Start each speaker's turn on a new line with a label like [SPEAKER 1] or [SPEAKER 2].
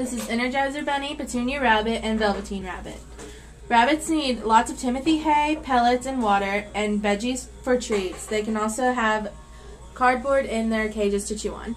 [SPEAKER 1] This is Energizer Bunny, Petunia Rabbit, and Velveteen Rabbit. Rabbits need lots of Timothy hay, pellets, and water, and veggies for treats. They can also have cardboard in their cages to chew on.